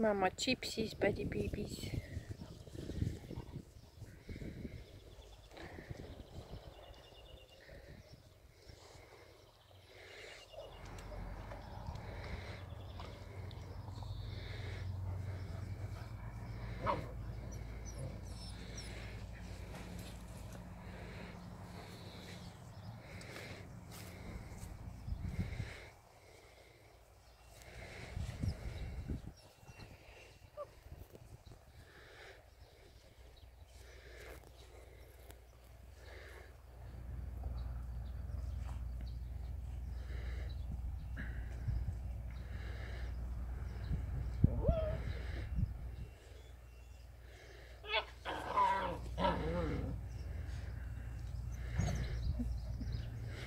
Mama chipsies, baby babies.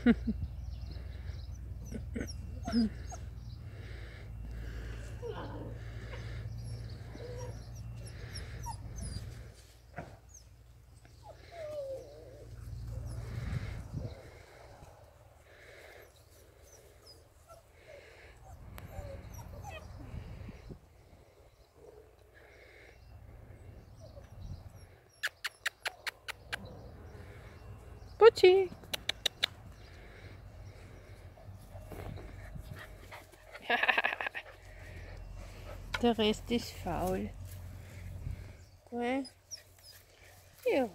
Babys. Der Rest ist faul. Gell? Ja.